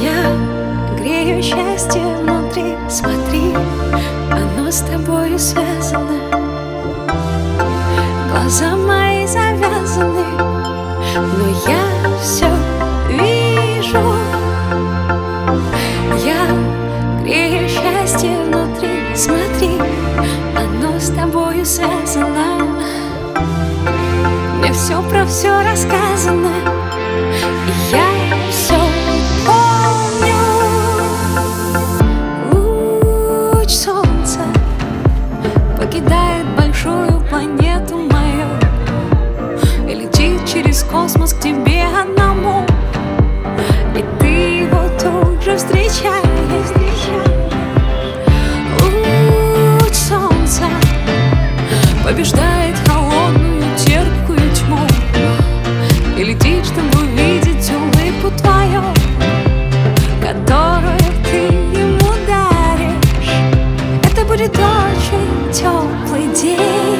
Я грею счастье внутри. Смотри, оно с тобою связано. Глаза мои завязаны Но я все вижу. Я грею счастье внутри. Смотри, оно с тобою связано. Мне все про все рассказано большую планету мою. И летит через космос к тебе одному. И ты его тут же встречаешь. Луч солнца побеждает очень теплый день.